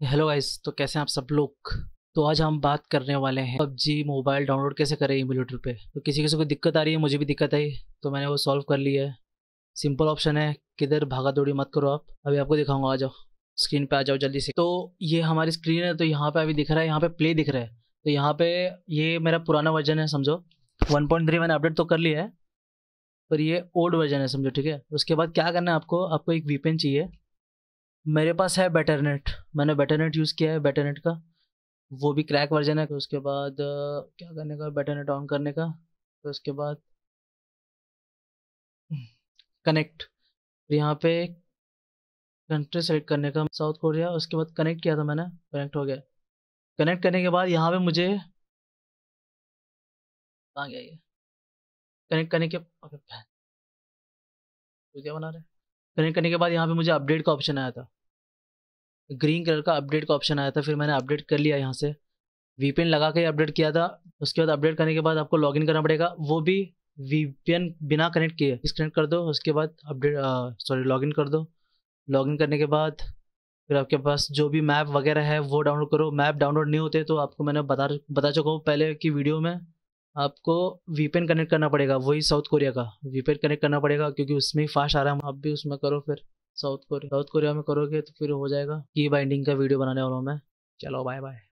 Hello guys तो कैसे हैं आप सब लोग? तो आज हम बात करने वाले हैं पबजी मोबाइल डाउनलोड कैसे करें इम्यूलेटर पे? तो किसी किसी को दिक्कत आ रही है, मुझे भी दिक्कत आई तो मैंने वो सॉल्व कर लिया है। सिंपल ऑप्शन है, किधर भागा दौड़ी मत करो आप। अभी आपको दिखाऊँगा, आ जाओ। स्क्रीन पे आ जाओ जल्दी से। तो ये हमारी स्क्रीन है तो यहाँ पे अभी दिख रहा है, यहाँ पे प्ले दिख रहा है। तो यहाँ पे ये मेरा पुराना वर्जन है, समझो। वन मैंने अपडेट तो कर लिया है, पर ये ओल्ड वर्जन है, समझो, ठीक है। उसके बाद क्या करना है आपको आपको एक वीपेन चाहिए। मेरे पास है बेटरनेट मैंने बेटरनेट यूज़ किया है बेटरनेट का। वो भी क्रैक वर्जन है उसके बाद क्या करने का बेटरनेट ऑन करने का तो उसके बाद कनेक्ट फिर यहाँ पे कंट्री सेलेक्ट करने का साउथ कोरिया उसके बाद कनेक्ट किया था मैंने कनेक्ट हो गया। कनेक्ट करने के बाद यहाँ पे मुझे कहाँ गया ये। कनेक्ट करने के क्या बना रहे कनेक्ट करने के बाद यहाँ पे मुझे अपडेट का ऑप्शन आया था। ग्रीन कलर का अपडेट का ऑप्शन आया था, फिर मैंने अपडेट कर लिया यहाँ से। वीपीएन लगा के अपडेट किया था, उसके बाद अपडेट करने के बाद आपको लॉगिन करना पड़ेगा। वो भी वीपीएन बिना कनेक्ट किए। डिस्कनेक्ट कर दो, उसके बाद अपडेट सॉरी लॉगिन कर दो। लॉगिन करने के बाद फिर आपके पास जो भी मैप वगैरह है, वो डाउनलोड करो। मैप डाउनलोड नहीं होते तो आपको मैंने बता बता चुका हूँ पहले की वीडियो में आपको वीपेन कनेक्ट करना पड़ेगा, वही साउथ कोरिया का। वीपेन कनेक्ट करना पड़ेगा क्योंकि उसमें ही फास्ट आ रहा है। आप भी उसमें करो फिर। साउथ कोरिया साउथ कोरिया में करोगे तो फिर हो जाएगा। की बाइंडिंग का वीडियो बनाने वाला हूँ मैं। चलो बाय बाय